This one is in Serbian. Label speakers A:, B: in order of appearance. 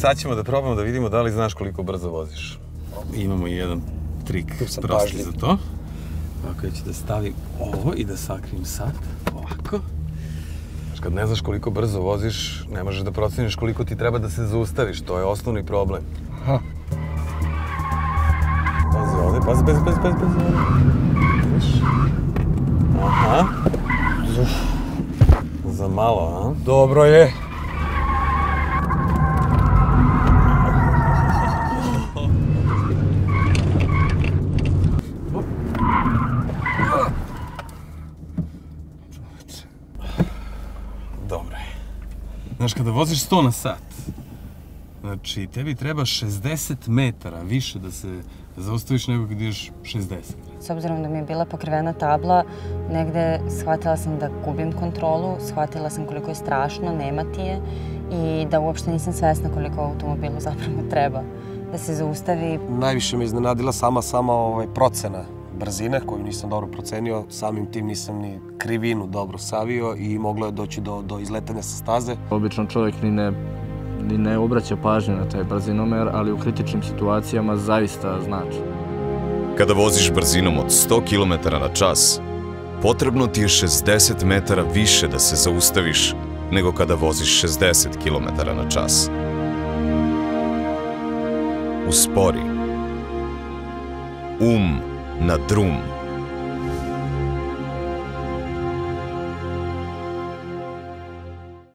A: Sad ćemo da probamo da vidimo da li znaš koliko brzo voziš. Imamo i jedan trik prosti za to. Ovako ja ću da stavim ovo i da sakrim sat. Ovako. Znaš, kad ne znaš koliko brzo voziš, ne možeš da proceniš koliko ti treba da se zaustaviš. To je osnovni problem.
B: Aha.
A: Pazi ovde, pazi, pazi, pazi, pazi, pazi. Vidiš? Aha. Za malo, a? Dobro je. Znaš, kada voziš 100 na sat, znači, tebi treba 60 metara više da se zaustaviš nego kad ideš 60.
C: S obzirom da mi je bila pokrivena tabla, negde shvatila sam da gubim kontrolu, shvatila sam koliko je strašno nemati je i da uopšte nisam svesna koliko automobilu zapravo treba da se zaustavi.
B: Najviše me iznenadila sama, sama ovaj, procena brzine koju nisam dobro procenio. Samim tim nisam ni krivinu dobro savio i moglo je doći do, do izletanja sa staze.
D: Obično čovjek ni ne, ni ne obraća pažnju na taj brzinomer, ali u kritičnim situacijama zaista znači.
E: Kada voziš brzinom od 100 km na čas, potrebno ti je 60 metara više da se zaustaviš nego kada voziš 60 km na čas. Uspori. Um na drum.